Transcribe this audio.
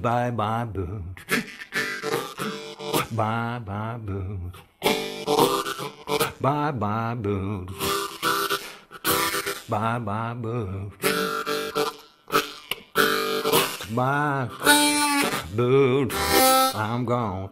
Bye bye boo. Bye bye boo. Bye bye boo. Bye bye boo. Bye boo. I'm gone.